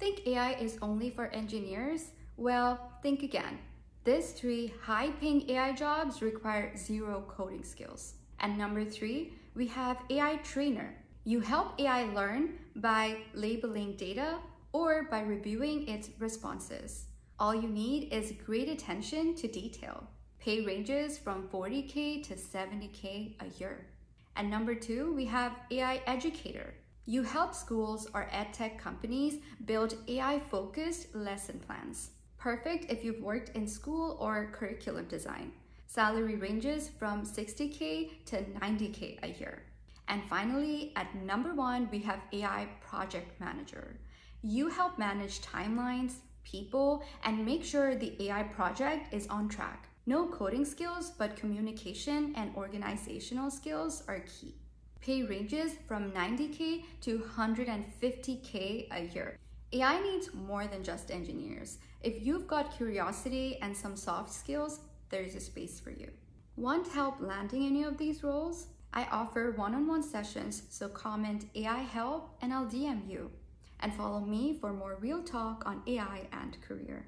Think AI is only for engineers? Well, think again. These three high paying AI jobs require zero coding skills. And number three, we have AI trainer. You help AI learn by labeling data or by reviewing its responses. All you need is great attention to detail. Pay ranges from 40K to 70K a year. And number two, we have AI educator. You help schools or edtech companies build AI focused lesson plans. Perfect if you've worked in school or curriculum design. Salary ranges from 60K to 90K a year. And finally, at number one, we have AI project manager. You help manage timelines, people, and make sure the AI project is on track. No coding skills, but communication and organizational skills are key. Pay ranges from 90K to 150K a year. AI needs more than just engineers. If you've got curiosity and some soft skills, there's a space for you. Want help landing any of these roles? I offer one on one sessions, so comment AI help and I'll DM you. And follow me for more real talk on AI and career.